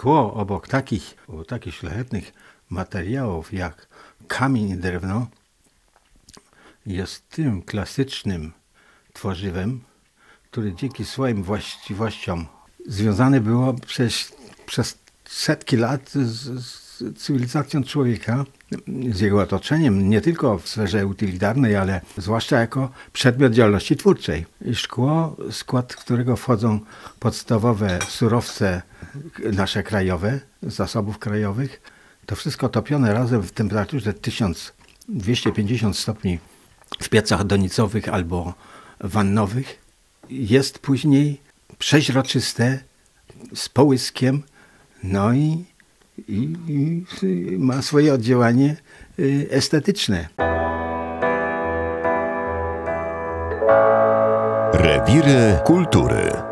szkło obok takich, takich szlachetnych materiałów jak kamień i drewno jest tym klasycznym tworzywem, który dzięki swoim właściwościom związane było przez, przez setki lat z, z cywilizacją człowieka, z jego otoczeniem, nie tylko w sferze utylitarnej, ale zwłaszcza jako przedmiot działalności twórczej. Szkło, skład którego wchodzą podstawowe surowce nasze krajowe, zasobów krajowych, to wszystko topione razem w temperaturze 1250 stopni w piecach donicowych albo wannowych, jest później przeźroczyste, z połyskiem, no i, i, i ma swoje oddziałanie y, estetyczne. Rewiry kultury.